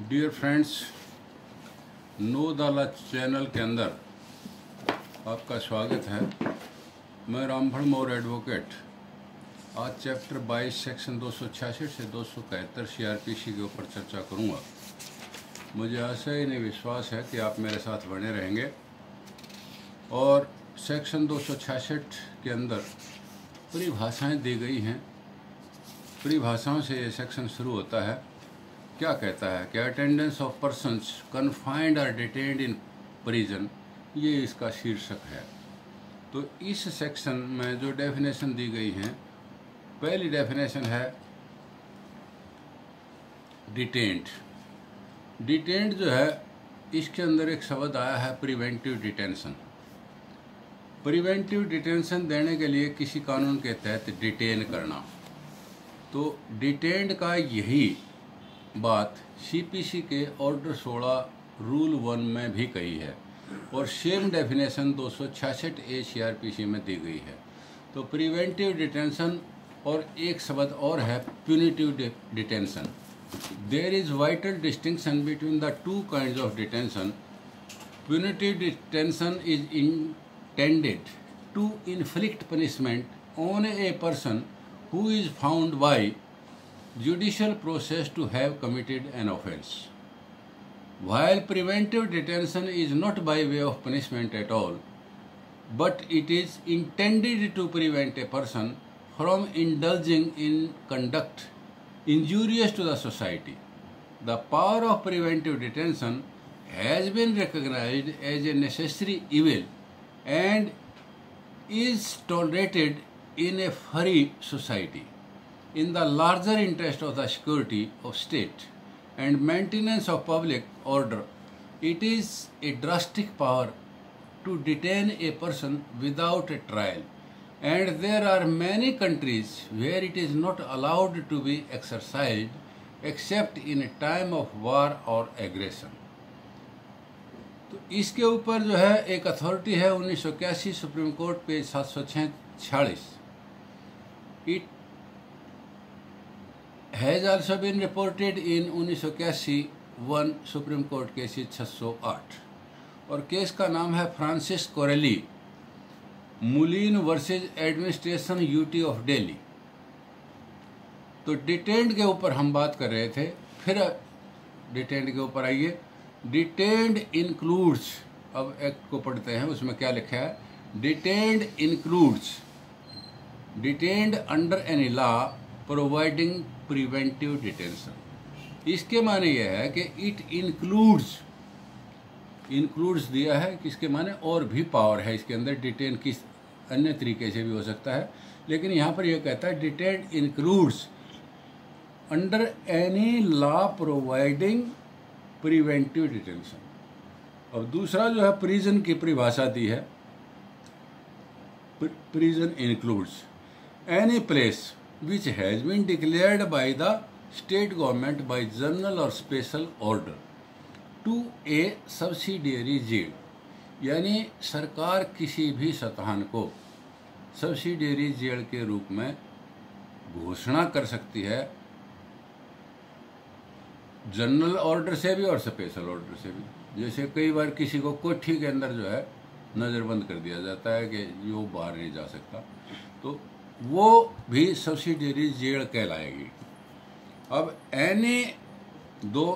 Dear friends नो दाला channel के अंदर आपका स्वागत है। मैं रामफल मौर्य एडवोकेट आज चैप्टर 22 सेक्शन दो सौ छियासठ से दो सौ सीआरपीसी के ऊपर चर्चा करूँगा। मुझे ऐसा ही नहीं विश्वास है कि आप मेरे साथ बने रहेंगे। और सेक्शन दो सौ छियासठ के अंदर परिभाषाएँ दी गई हैं। परिभाषाओं से ये सेक्शन शुरू होता है। क्या कहता है? कि अटेंडेंस ऑफ़ पर्सनस कन्फाइंड और डिटेन्ड इन प्रिजन ये इसका शीर्षक है। तो इस सेक्शन में जो डेफिनेशन दी गई हैं, पहली डेफिनेशन है डिटेंट डिटेंट जो है, इसके अंदर एक शब्द आया है प्रिवेंटिव डिटेंशन प्रिवेंटिव डिटेंशन देने के लिए किसी कानून के तहत डिटेन करना। तो डिटेंड का यही बात सीपीसी के ऑर्डर 16 रूल वन में भी कही है और सेम डेफिनेशन दो सौ छियासठ ए सीआरपीसी में दी गई है। तो प्रिवेंटिव डिटेंशन और एक शब्द और है punitive detention there is vital distinction between the two kind of detention punitive detention is intended to inflict punishment on a person who is found by judicial process to have committed an offence. While preventive detention is not by way of punishment at all, but it is intended to prevent a person from indulging in conduct injurious to the society. The power of preventive detention has been recognized as a necessary evil and is tolerated in a free society in the larger interest of the security of state and maintenance of public order, it is a drastic power to detain a person without a trial. And there are many countries where it is not allowed to be exercised except in a time of war or aggression. तो इसके ऊपर जो है एक authority है उन्नीस supreme court page सात सौ छियालीस it has also been reported in उन्नीस सौ इक्यासी, वन सुप्रीम कोर्ट केस छः सौ आठ। और केस का नाम है Francis Coralie, Mullin versus administration, UT of Delhi. तो डिटेंड के ऊपर हम बात कर रहे थे, फिर डिटेंड के ऊपर आइए। डिटेंड इंक्लूड्स अब एक्ट को पढ़ते हैं, उसमें क्या लिखा है? Detained includes detained under any law providing preventive detention इसके माने यह है कि इट इंक्लूड्स इंक्लूड्स दिया है किसके माने और भी पावर है। इसके अंदर डिटेन किस अन्य तरीके से भी हो सकता है। लेकिन यहाँ पर यह कहता है detained includes under any law providing preventive detention अब दूसरा जो है प्रिजन की परिभाषा दी है। Prison includes any place which has been declared by the state government by journal or special order. To a subsidiary jail यानी सरकार किसी भी स्थान को सब्सिडियरी जेल के रूप में घोषणा कर सकती है जनरल ऑर्डर से भी और स्पेशल ऑर्डर से भी। जैसे कई बार किसी को कोठी के अंदर जो है नज़रबंद कर दिया जाता है कि वो बाहर नहीं जा सकता। तो वो भी सब्सिडरी जेल कहलाएगी। अब एनी दो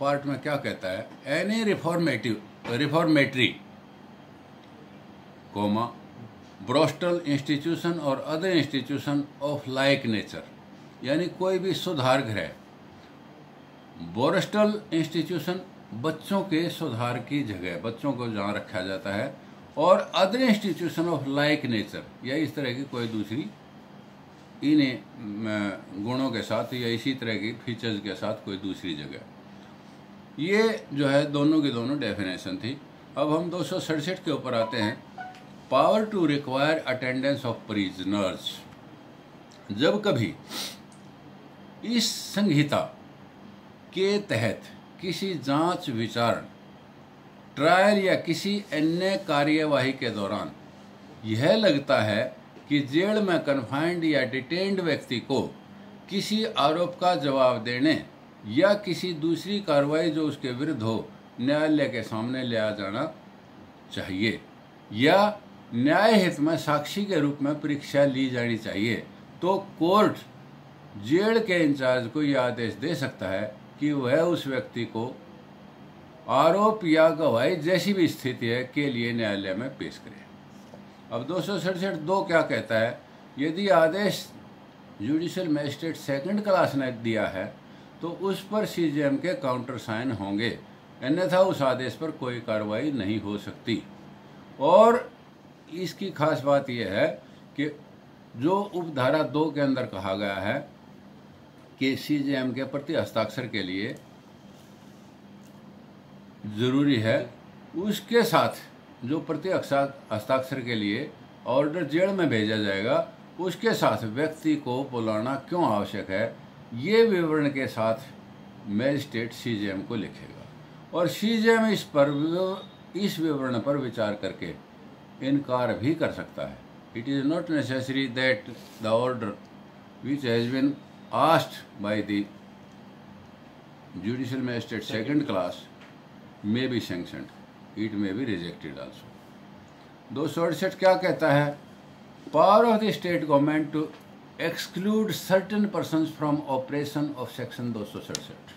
पार्ट में क्या कहता है? Any reformative reformatory comma borstal institution और other institution of like nature यानी कोई भी सुधार गृह बोरस्टल इंस्टीट्यूशन बच्चों के सुधार की जगह, बच्चों को जहाँ रखा जाता है और other institution of like nature या इस तरह की कोई दूसरी इन गुणों के साथ या इसी तरह की फीचर्स के साथ कोई दूसरी जगह। ये जो है दोनों की दोनों डेफिनेशन थी। अब हम दो सौ सड़सठ के ऊपर आते हैं। Power to require attendance of prisoners जब कभी इस संहिता के तहत किसी जाँच विचारण ट्रायल या किसी अन्य कार्यवाही के दौरान यह लगता है कि जेल में कन्फाइंड या डिटेन्ड व्यक्ति को किसी आरोप का जवाब देने या किसी दूसरी कार्रवाई जो उसके विरुद्ध हो, न्यायालय के सामने लिया जाना चाहिए या न्याय हित में साक्षी के रूप में परीक्षा ली जानी चाहिए तो कोर्ट जेल के इंचार्ज को यह आदेश दे सकता है कि वह उस व्यक्ति को आरोप या गवाही जैसी भी स्थिति है, के लिए न्यायालय में पेश करे। अब दो सौ सड़सठ दो क्या कहता है? यदि आदेश जुडिशल मजिस्ट्रेट सेकंड क्लास ने दिया है तो उस पर सीजीएम के काउंटर साइन होंगे। अन्यथा उस आदेश पर कोई कार्रवाई नहीं हो सकती। और इसकी खास बात यह है कि जो उपधारा दो के अंदर कहा गया है कि सीजीएम के प्रति हस्ताक्षर के लिए ज़रूरी है उसके साथ जो प्रति हस्ताक्षर के लिए ऑर्डर जेल में भेजा जाएगा उसके साथ व्यक्ति को बुलाना क्यों आवश्यक है ये विवरण के साथ मैजिस्ट्रेट सीजीएम को लिखेगा। और सीजीएम इस पर इस विवरण पर विचार करके इनकार भी कर सकता है। It is not necessary that the order which has been passed by the judicial magistrate second class may be sanction it may be rejected also दो सौ अड़सठ क्या कहता है? Power of the state government to exclude certain person from operation of section दो सौ सड़सठ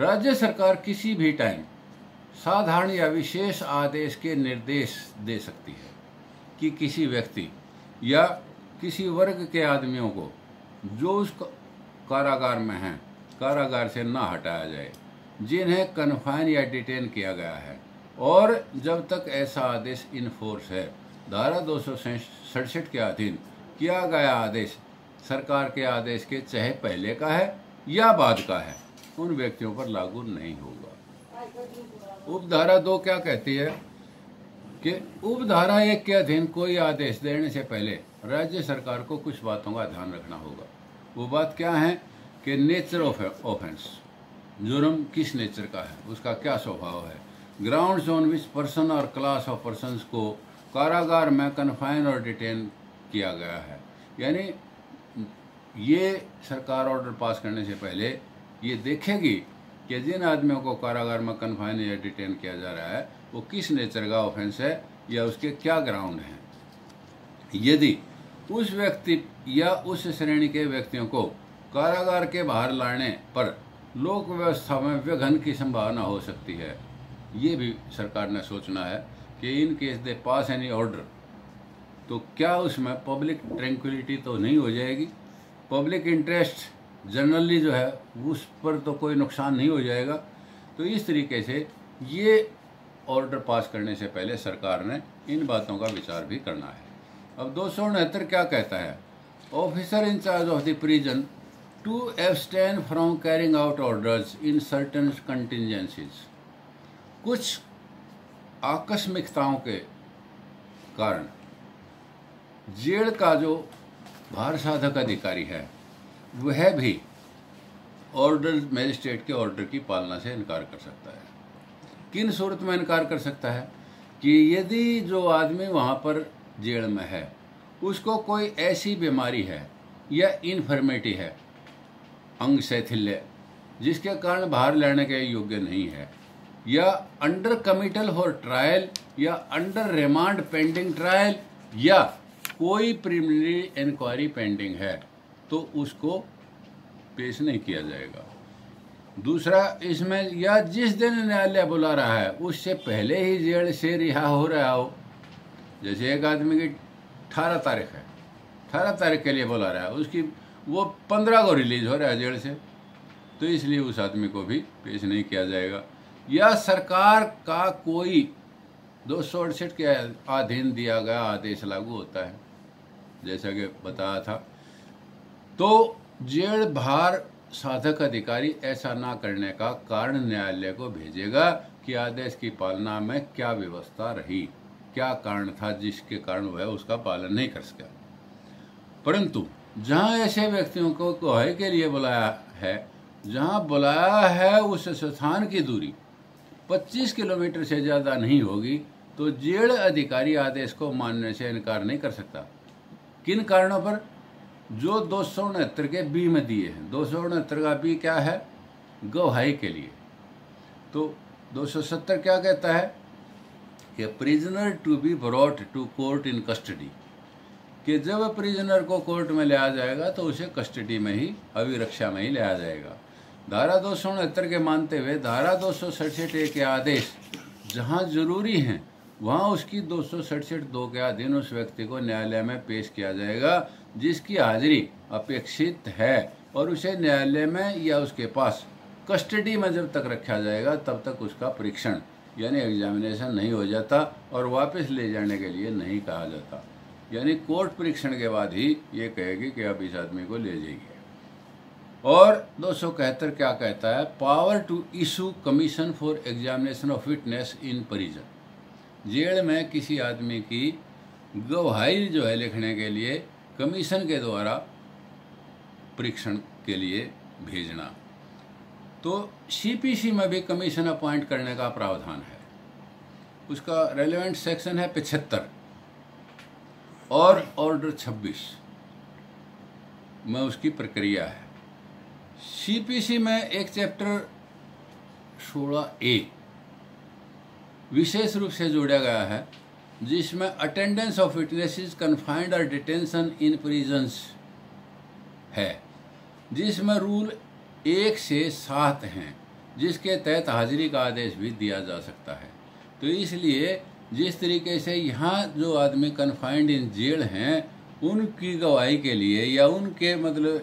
राज्य सरकार किसी भी टाइम साधारण या विशेष आदेश के निर्देश दे सकती है कि किसी व्यक्ति या किसी वर्ग के आदमियों को जो उस कारागार में हैं, कारागार से ना हटाया जाए। जिन्हें कन्फाइन या डिटेन किया गया है। और जब तक ऐसा आदेश इनफोर्स है, धारा दो के अधीन किया गया आदेश सरकार के आदेश के चाहे पहले का है या बाद का है, उन व्यक्तियों पर लागू नहीं होगा। उपधारा दो क्या कहती है? कि उपधारा एक के अधीन कोई आदेश देने से पहले राज्य सरकार को कुछ बातों का ध्यान रखना होगा। वो बात क्या है? कि नेचर ऑफ़ ऑफेंस जुर्म किस नेचर का है? उसका क्या स्वभाव है? ग्राउंड जोन विच पर्सन और क्लास ऑफ़ पर्सन को कारागार में कन्फाइन और डिटेन किया गया है। यानी ये सरकार ऑर्डर पास करने से पहले ये देखेगी कि जिन आदमियों को कारागार में कन्फाइन या डिटेन किया जा रहा है, वो किस नेचर का ऑफेंस है या उसके क्या ग्राउंड हैं। यदि उस व्यक्ति या उस श्रेणी के व्यक्तियों को कारागार के बाहर लाने पर लोक व्यवस्था में विघन की संभावना हो सकती है। ये भी सरकार ने सोचना है कि in case they pass any order तो क्या उसमें पब्लिक ट्रैंक्विलिटी तो नहीं हो जाएगी? पब्लिक इंटरेस्ट जनरली जो है, उस पर तो कोई नुकसान नहीं हो जाएगा। तो इस तरीके से ये ऑर्डर पास करने से पहले सरकार ने इन बातों का विचार भी करना है। अब दो सौ उनहत्तर क्या कहता है? Officer in charge of the prison to abstain from carrying out orders in certain contingencies कुछ आकस्मिकताओं के कारण जेल का जो भार साधक अधिकारी है, वह भी ऑर्डर मजिस्ट्रेट के ऑर्डर की पालना से इनकार कर सकता है। किन सूरत में इनकार कर सकता है? कि यदि जो आदमी वहाँ पर जेल में है, उसको कोई ऐसी बीमारी है या इन्फर्मेटी है अंग शैथिल्य, जिसके कारण बाहर लेने के योग्य नहीं है। या अंडर कमिटल फॉर ट्रायल या अंडर रिमांड पेंडिंग ट्रायल या कोई प्रिलिमिनरी इंक्वायरी पेंडिंग है तो उसको पेश नहीं किया जाएगा। दूसरा, इसमें या जिस दिन न्यायालय बुला रहा है, उससे पहले ही जेल से रिहा हो रहा हो। जैसे एक आदमी की अठारह तारीख है, अठारह तारीख के लिए बुला रहा है, उसकी वो पंद्रह को रिलीज़ हो रहा है जेल से तो इसलिए उस आदमी को भी पेश नहीं किया जाएगा। या सरकार का कोई दो सौ अड़सठ के अधीन दिया गया आदेश लागू होता है, जैसा कि बताया था। तो जेल भार साधक अधिकारी ऐसा ना करने का कारण न्यायालय को भेजेगा कि आदेश की पालना में क्या व्यवस्था रही, क्या कारण था, जिसके कारण वह उसका पालन नहीं कर सका। परंतु जहाँ ऐसे व्यक्तियों को गुहाई के लिए बुलाया है, जहाँ बुलाया है उस स्थान की दूरी। 25 किलोमीटर से ज़्यादा नहीं होगी तो जेल अधिकारी आदेश को मानने से इनकार नहीं कर सकता। किन कारणों पर? जो दो सौ उनहत्तर के बी में दिए हैं। दो सौ उनहत्तर का बी क्या है? गवाही के लिए। तो दो सौ सत्तर क्या कहता है? कि prisoner to be brought to court in custody कि जब प्रिजनर को कोर्ट में लिया जाएगा तो उसे कस्टडी में ही, अभिरक्षा में ही लिया जाएगा। धारा दो सौ उनहत्तर के मानते हुए, धारा दो सौ सड़सठ ए के आदेश, जहाँ ज़रूरी हैं, वहाँ उसकी दो सौ सड़सठ दो के अधीन उस व्यक्ति को न्यायालय में पेश किया जाएगा, जिसकी हाजिरी अपेक्षित है, और उसे न्यायालय में या उसके पास कस्टडी में जब तक रखा जाएगा, तब तक उसका परीक्षण, यानी एग्जामिनेशन नहीं हो जाता, और वापस ले जाने के लिए नहीं कहा जाता। यानी कोर्ट परीक्षण के बाद ही ये कहेगी कि अब इस आदमी को ले जाइए। और दो सौ क्या कहता है? Power to issue commission for examination of fitness in prison jail में किसी आदमी की गवाही जो है लिखने के लिए कमीशन के द्वारा परीक्षण के लिए भेजना। तो सीपीसी में भी कमीशन अपॉइंट करने का प्रावधान है। उसका रेलेवेंट सेक्शन है पिछहत्तर। और ऑर्डर 26 में उसकी प्रक्रिया है। सीपीसी में एक चैप्टर सोलह ए विशेष रूप से जोड़ा गया है, जिसमें अटेंडेंस ऑफ़ विटनेसेस कन्फाइंड और डिटेंशन इन प्रिजन्स है, जिसमें रूल एक से सात हैं, जिसके तहत हाजिरी का आदेश भी दिया जा सकता है। तो इसलिए जिस तरीके से यहाँ जो आदमी कन्फाइंड इन जेल हैं, उनकी गवाही के लिए या उनके मतलब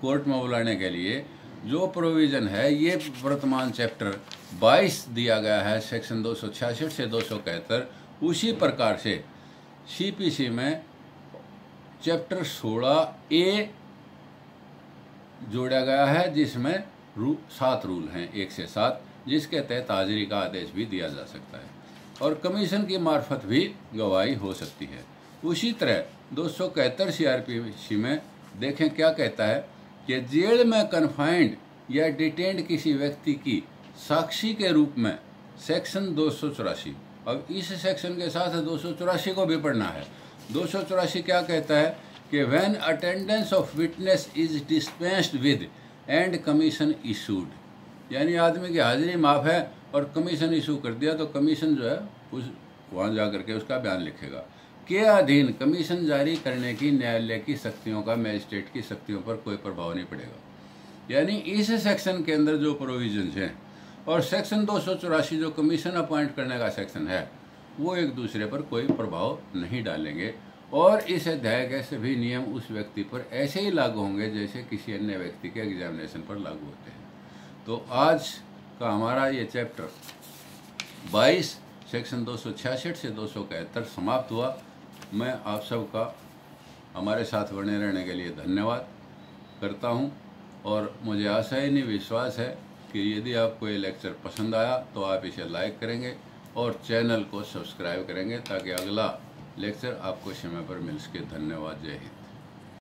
कोर्ट में बुलाने के लिए जो प्रोविज़न है, ये वर्तमान चैप्टर 22 दिया गया है सेक्शन दो सौ छियासठ से दो उसी प्रकार से सीपीसी में चैप्टर 16 ए जोड़ा गया है, जिसमें रू, सात रूल हैं, एक से सात। जिसके तहत हाजिरी का आदेश भी दिया जा सकता है। और कमीशन की मार्फत भी गवाही हो सकती है। उसी तरह दो सौ सी में देखें क्या कहता है कि जेल में कन्फाइंड या डिटेंड किसी व्यक्ति की साक्षी के रूप में सेक्शन दो सौ चौरासी। अब इस सेक्शन के साथ दो सौ चौरासी को भी पढ़ना है। दो सौ चौरासी क्या कहता है कि when attendance of witness is dispensed with and commission issued यानी आदमी की हाजिरी माफ़ है और कमीशन इशू कर दिया तो कमीशन जो है, उस, वहाँ जा करके उसका बयान लिखेगा। के अधीन कमीशन जारी करने की न्यायालय की शक्तियों का, मजिस्ट्रेट की शक्तियों पर कोई प्रभाव नहीं पड़ेगा। यानी इस सेक्शन के अंदर जो प्रोविजंस हैं, और सेक्शन दो सौ चौरासी जो कमीशन अपॉइंट करने का सेक्शन है, वो एक दूसरे पर कोई प्रभाव नहीं डालेंगे। और इस अध्याय के सभी नियम उस व्यक्ति पर ऐसे ही लागू होंगे जैसे किसी अन्य व्यक्ति के एग्जामिनेशन पर लागू होते हैं। तो आज का हमारा ये चैप्टर 22 सेक्शन दो सौ छियासठ से दो समाप्त हुआ। मैं आप सबका हमारे साथ बने रहने के लिए धन्यवाद करता हूँ और मुझे आशा ही नहीं विश्वास है कि यदि आपको ये लेक्चर पसंद आया तो आप इसे लाइक करेंगे और चैनल को सब्सक्राइब करेंगे ताकि अगला लेक्चर आपको समय पर मिल सके। धन्यवाद, जय हिंद।